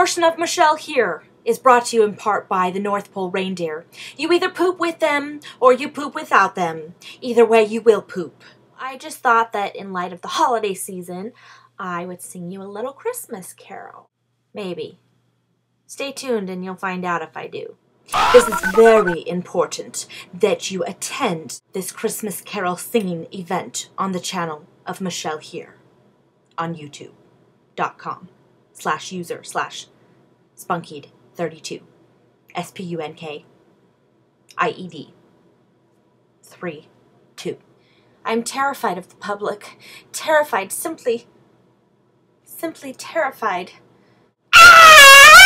Portion of Michelle Here is brought to you in part by the North Pole reindeer. You either poop with them or you poop without them. Either way, you will poop. I just thought that in light of the holiday season, I would sing you a little Christmas carol. Maybe. Stay tuned and you'll find out if I do. This is very important that you attend this Christmas carol singing event on the channel of Michelle Here on youtube.com slash user slash spunkied32 S-P-U-N-K I-E-D 3 2 I'm terrified of the public. Terrified, simply, simply terrified. Ah!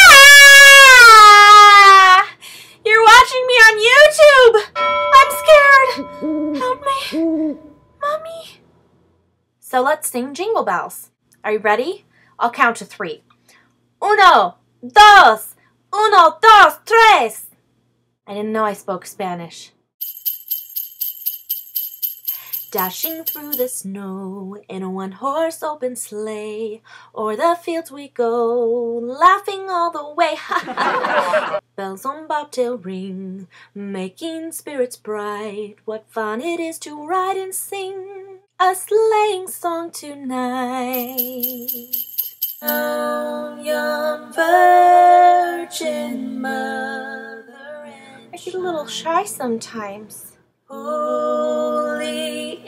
You're watching me on YouTube! I'm scared! Help me! Mommy! So let's sing Jingle Bells. Are you ready? I'll count to three. Uno, dos, uno, dos, tres. I didn't know I spoke Spanish. Dashing through the snow in a one horse open sleigh, o'er the fields we go, laughing all the way. Bells on bobtail ring, making spirits bright. What fun it is to ride and sing a sleighing song tonight. Get a little shy sometimes. Holy.